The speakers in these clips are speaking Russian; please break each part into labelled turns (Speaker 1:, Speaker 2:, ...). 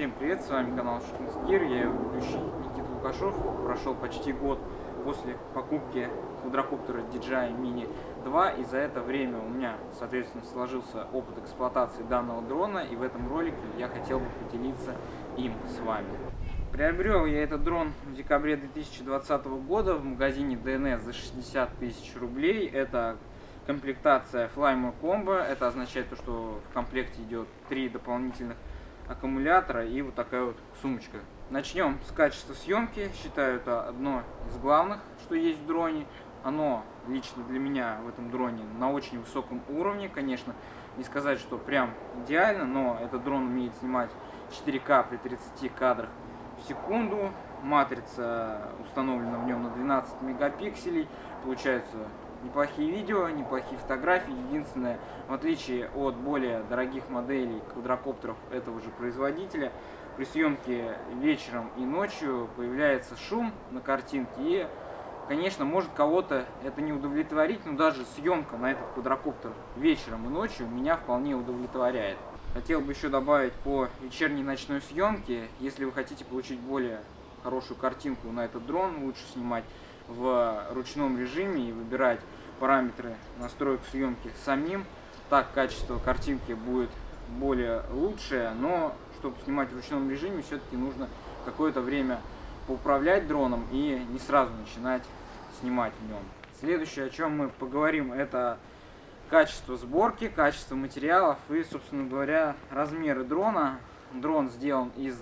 Speaker 1: Всем привет, с вами канал Шкинскир, я ведущий Никита Лукашов. Прошел почти год после покупки квадрокоптера DJI Mini 2 и за это время у меня, соответственно, сложился опыт эксплуатации данного дрона и в этом ролике я хотел бы поделиться им с вами. Приобрел я этот дрон в декабре 2020 года в магазине DNS за 60 тысяч рублей. Это комплектация Flymore Combo. Это означает то, что в комплекте идет три дополнительных аккумулятора и вот такая вот сумочка. Начнем с качества съемки. Считаю это одно из главных, что есть в дроне. Оно лично для меня в этом дроне на очень высоком уровне. Конечно, не сказать, что прям идеально, но этот дрон умеет снимать 4К при 30 кадрах в секунду. Матрица установлена в нем на 12 мегапикселей. Получается неплохие видео, неплохие фотографии. Единственное, в отличие от более дорогих моделей квадрокоптеров этого же производителя, при съемке вечером и ночью появляется шум на картинке и, конечно, может кого-то это не удовлетворить, но даже съемка на этот квадрокоптер вечером и ночью меня вполне удовлетворяет. Хотел бы еще добавить по вечерней ночной съемке, если вы хотите получить более хорошую картинку на этот дрон, лучше снимать в ручном режиме и выбирать параметры настроек съемки самим. Так качество картинки будет более лучшее, но чтобы снимать в ручном режиме, все-таки нужно какое-то время поуправлять дроном и не сразу начинать снимать в нем. Следующее, о чем мы поговорим, это качество сборки, качество материалов и, собственно говоря, размеры дрона. Дрон сделан из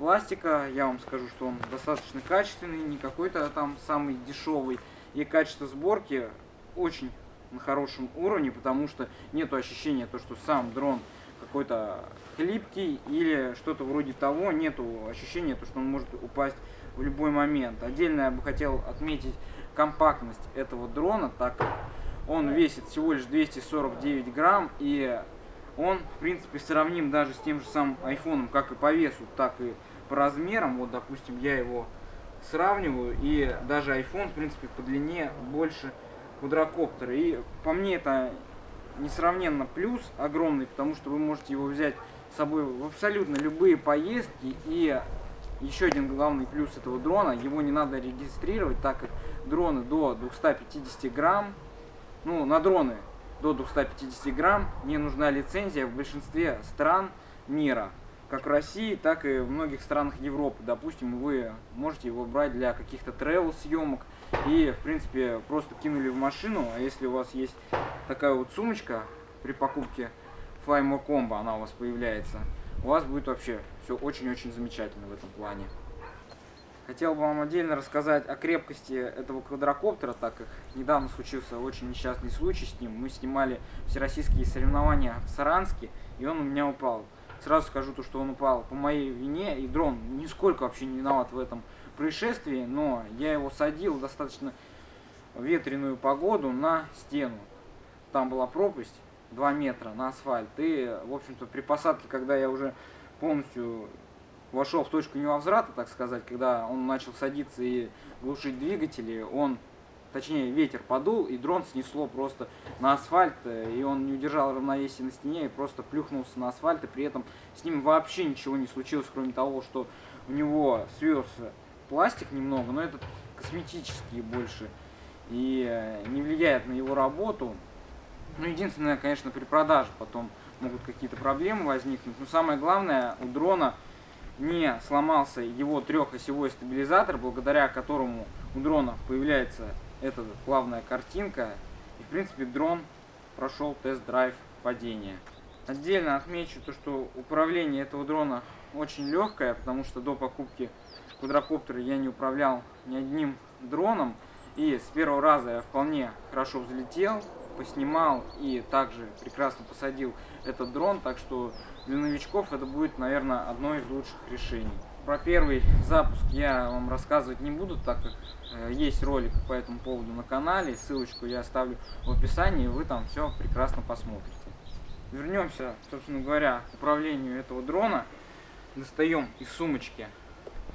Speaker 1: пластика. Я вам скажу, что он достаточно качественный, не какой-то там самый дешевый. И качество сборки очень на хорошем уровне, потому что нету ощущения, то, что сам дрон какой-то хлипкий или что-то вроде того, нету ощущения, то, что он может упасть в любой момент. Отдельно я бы хотел отметить компактность этого дрона, так как он весит всего лишь 249 грамм и он, в принципе, сравним даже с тем же самым айфоном, как и по весу, так и по размерам, вот, допустим, я его сравниваю, и даже iPhone, в принципе, по длине больше квадрокоптера. И по мне это несравненно плюс огромный, потому что вы можете его взять с собой в абсолютно любые поездки. И еще один главный плюс этого дрона, его не надо регистрировать, так как дроны до 250 грамм, ну, на дроны до 250 грамм не нужна лицензия в большинстве стран мира как России, так и в многих странах Европы. Допустим, вы можете его брать для каких-то travel съемок и, в принципе, просто кинули в машину. А если у вас есть такая вот сумочка при покупке Flymo Combo, она у вас появляется, у вас будет вообще все очень-очень замечательно в этом плане. Хотел бы вам отдельно рассказать о крепкости этого квадрокоптера, так как недавно случился очень несчастный случай с ним. Мы снимали всероссийские соревнования в Саранске, и он у меня упал. Сразу скажу то, что он упал по моей вине, и дрон нисколько вообще не виноват в этом происшествии, но я его садил достаточно ветреную погоду на стену. Там была пропасть 2 метра на асфальт, и, в общем-то, при посадке, когда я уже полностью вошел в точку невозврата, так сказать, когда он начал садиться и глушить двигатели, он точнее ветер подул, и дрон снесло просто на асфальт, э, и он не удержал равновесие на стене и просто плюхнулся на асфальт, и при этом с ним вообще ничего не случилось, кроме того, что у него сверся пластик немного, но этот косметический больше, и э, не влияет на его работу. Ну, единственное, конечно, при продаже потом могут какие-то проблемы возникнуть, но самое главное, у дрона не сломался его трехосевой стабилизатор, благодаря которому у дрона появляется это главная картинка. И в принципе дрон прошел тест-драйв падения. Отдельно отмечу то, что управление этого дрона очень легкое, потому что до покупки квадрокоптера я не управлял ни одним дроном. И с первого раза я вполне хорошо взлетел, поснимал и также прекрасно посадил этот дрон. Так что для новичков это будет, наверное, одно из лучших решений. Про первый запуск я вам рассказывать не буду, так как э, есть ролик по этому поводу на канале. Ссылочку я оставлю в описании, вы там все прекрасно посмотрите. Вернемся, собственно говоря, к управлению этого дрона. Достаем из сумочки,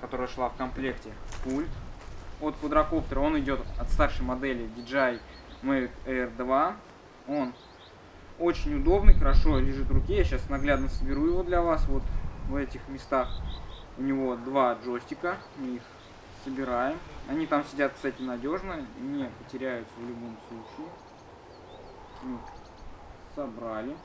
Speaker 1: которая шла в комплекте, пульт от квадрокоптера. Он идет от старшей модели DJI Mavic Air 2. Он очень удобный, хорошо лежит в руке. Я сейчас наглядно соберу его для вас. Вот в этих местах у него два джойстика, мы их собираем. Они там сидят, кстати, надежно, не потеряются в любом случае. Мы собрали.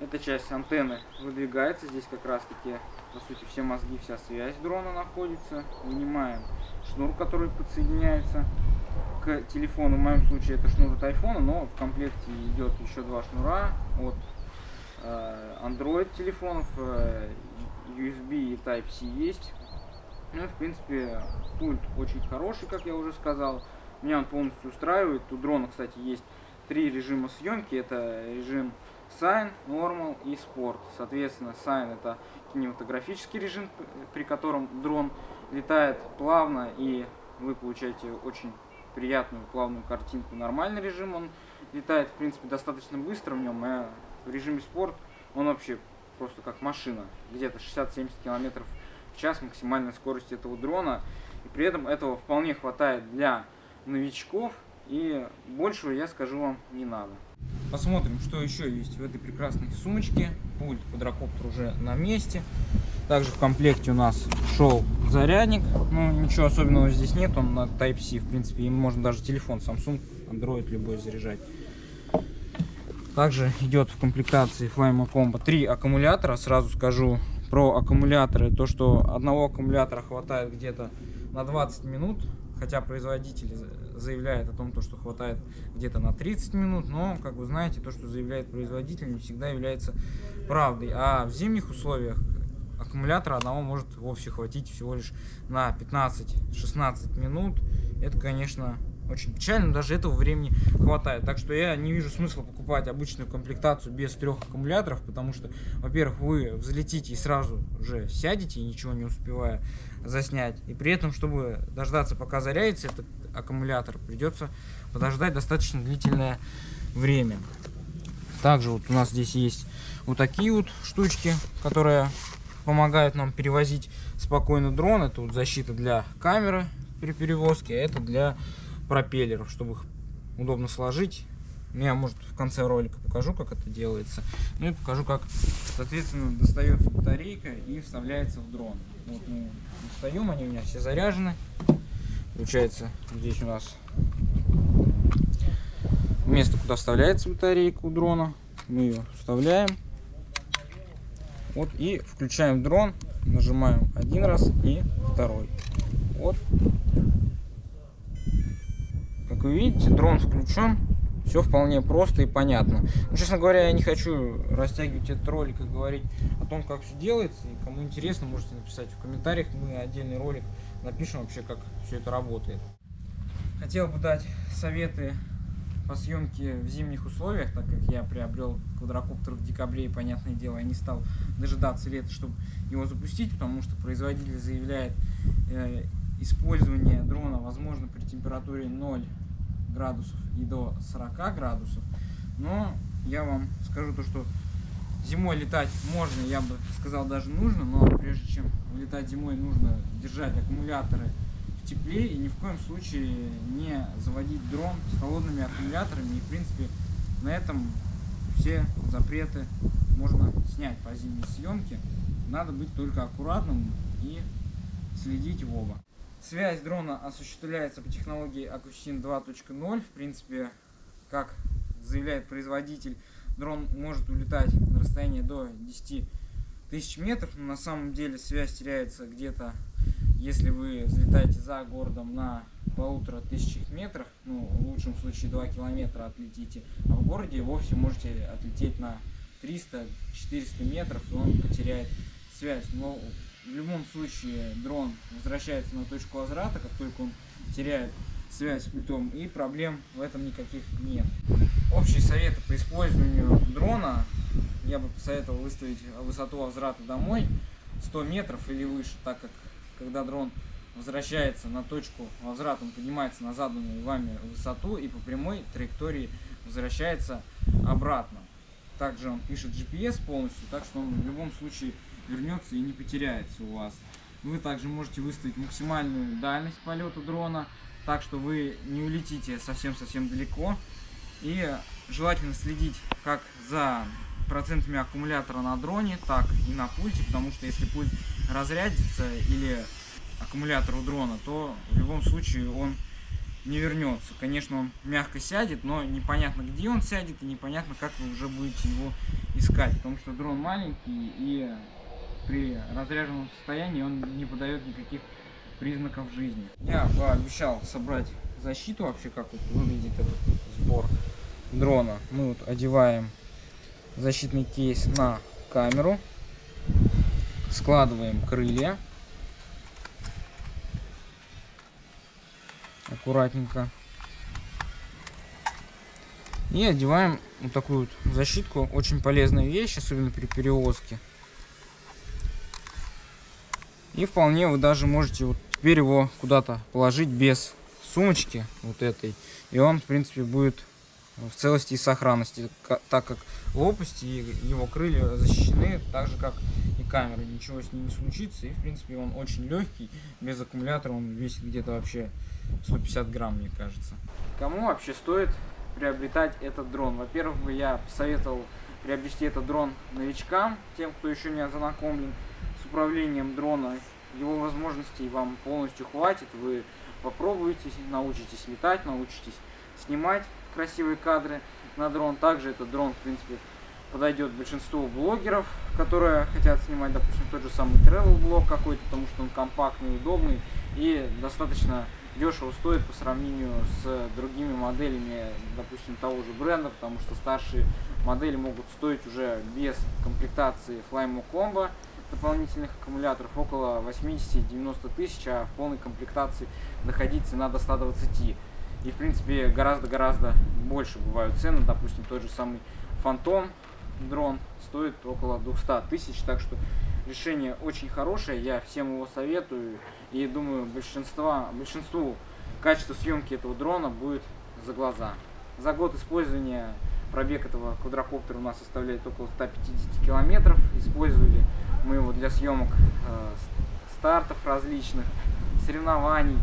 Speaker 1: Эта часть антенны выдвигается. Здесь как раз таки, по сути, все мозги, вся связь дрона находится. Вынимаем шнур, который подсоединяется к телефону. В моем случае это шнур от айфона, но в комплекте идет еще два шнура от Android телефонов. Э, USB и Type-C есть. Ну, в принципе, пульт очень хороший, как я уже сказал. Меня он полностью устраивает. У дрона, кстати, есть три режима съемки. Это режим Sign, Normal и Sport. Соответственно, Sign это кинематографический режим, при котором дрон летает плавно и вы получаете очень приятную плавную картинку. Нормальный режим он летает, в принципе, достаточно быстро в нем, в режиме спорт он вообще просто как машина. Где-то 60-70 км в час максимальная скорость этого дрона. И при этом этого вполне хватает для новичков. И большего я скажу вам не надо. Посмотрим, что еще есть в этой прекрасной сумочке. Пульт квадрокоптер уже на месте. Также в комплекте у нас шел зарядник. Ну, ничего особенного здесь нет, он на Type-C. В принципе, им можно даже телефон Samsung, Android любой заряжать. Также идет в комплектации Flymo Combo 3 аккумулятора. Сразу скажу про аккумуляторы. То, что одного аккумулятора хватает где-то на 20 минут. Хотя производитель заявляет о том, что хватает где-то на 30 минут, но, как вы знаете, то, что заявляет производитель, не всегда является правдой. А в зимних условиях аккумулятора одного может вовсе хватить всего лишь на 15-16 минут. Это, конечно, очень печально, даже этого времени хватает. Так что я не вижу смысла покупать обычную комплектацию без трех аккумуляторов, потому что, во-первых, вы взлетите и сразу же сядете, ничего не успевая заснять. И при этом, чтобы дождаться, пока зарядится этот аккумулятор, придется подождать достаточно длительное время. Также вот у нас здесь есть вот такие вот штучки, которые помогают нам перевозить спокойно дрон. Это вот защита для камеры при перевозке, а это для пропеллеров, чтобы их удобно сложить. Я, может, в конце ролика покажу, как это делается. Ну и покажу, как, соответственно, достается батарейка и вставляется в дрон. Вот мы достаем, они у меня все заряжены. Получается, здесь у нас место, куда вставляется батарейка у дрона. Мы ее вставляем. Вот и включаем дрон. Нажимаем один раз и второй. Вот вы видите, дрон включен. Все вполне просто и понятно. Ну, честно говоря, я не хочу растягивать этот ролик и говорить о том, как все делается. И кому интересно, можете написать в комментариях. Мы отдельный ролик напишем вообще, как все это работает. Хотел бы дать советы по съемке в зимних условиях, так как я приобрел квадрокоптер в декабре, и, понятное дело, я не стал дожидаться лета, чтобы его запустить, потому что производитель заявляет э, использование дрона возможно при температуре 0 градусов и до 40 градусов. Но я вам скажу то, что зимой летать можно, я бы сказал даже нужно, но прежде чем летать зимой, нужно держать аккумуляторы в тепле и ни в коем случае не заводить дрон с холодными аккумуляторами. И в принципе на этом все запреты можно снять по зимней съемке. Надо быть только аккуратным и следить в оба. Связь дрона осуществляется по технологии Akustin 2.0. В принципе, как заявляет производитель, дрон может улетать на расстояние до 10 тысяч метров. Но на самом деле связь теряется где-то, если вы взлетаете за городом на полутора тысячах метрах, ну, в лучшем случае 2 километра отлетите, а в городе вовсе можете отлететь на 300-400 метров, и он потеряет связь. Но в любом случае дрон возвращается на точку возврата, как только он теряет связь с пультом, и проблем в этом никаких нет. Общие советы по использованию дрона я бы посоветовал выставить высоту возврата домой 100 метров или выше, так как когда дрон возвращается на точку возврата, он поднимается на заданную вами высоту и по прямой траектории возвращается обратно. Также он пишет GPS полностью, так что он в любом случае вернется и не потеряется у вас. Вы также можете выставить максимальную дальность полета дрона, так что вы не улетите совсем-совсем далеко. И желательно следить как за процентами аккумулятора на дроне, так и на пульте, потому что если пульт разрядится или аккумулятор у дрона, то в любом случае он не вернется. Конечно, он мягко сядет, но непонятно, где он сядет, и непонятно, как вы уже будете его искать, потому что дрон маленький, и при разряженном состоянии он не подает никаких признаков жизни. Я пообещал собрать защиту вообще, как вот выглядит этот сбор дрона. Мы вот одеваем защитный кейс на камеру, складываем крылья аккуратненько и одеваем вот такую вот защитку очень полезная вещь особенно при перевозке и вполне вы даже можете вот теперь его куда-то положить без сумочки вот этой. И он, в принципе, будет в целости и сохранности, так как лопасти и его крылья защищены, так же, как и камера. Ничего с ним не случится. И, в принципе, он очень легкий, без аккумулятора он весит где-то вообще 150 грамм, мне кажется. Кому вообще стоит приобретать этот дрон? Во-первых, бы я посоветовал приобрести этот дрон новичкам, тем, кто еще не ознакомлен управлением дрона его возможностей вам полностью хватит, вы попробуете, научитесь летать, научитесь снимать красивые кадры на дрон. Также этот дрон, в принципе, подойдет большинству блогеров, которые хотят снимать, допустим, тот же самый travel блог какой-то, потому что он компактный, удобный и достаточно дешево стоит по сравнению с другими моделями, допустим, того же бренда, потому что старшие модели могут стоить уже без комплектации Flymo Combo дополнительных аккумуляторов около 80-90 тысяч, а в полной комплектации доходить цена до 120. И в принципе гораздо-гораздо больше бывают цены, допустим, тот же самый Фантом дрон стоит около 200 тысяч, так что решение очень хорошее, я всем его советую и думаю большинство, большинству качество съемки этого дрона будет за глаза. За год использования пробег этого квадрокоптера у нас составляет около 150 километров, использовали мы его для съемок э, стартов различных, соревнований,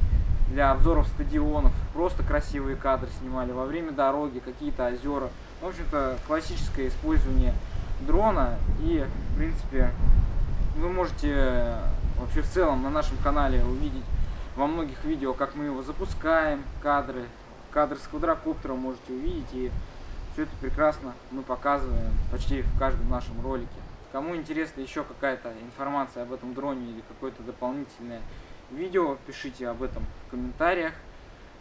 Speaker 1: для обзоров стадионов, просто красивые кадры снимали во время дороги, какие-то озера. В общем-то, классическое использование дрона. И, в принципе, вы можете э, вообще в целом на нашем канале увидеть во многих видео, как мы его запускаем, кадры, кадры с квадрокоптера можете увидеть, и все это прекрасно мы показываем почти в каждом нашем ролике. Кому интересна еще какая-то информация об этом дроне или какое-то дополнительное видео, пишите об этом в комментариях.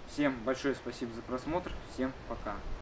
Speaker 1: Всем большое спасибо за просмотр, всем пока.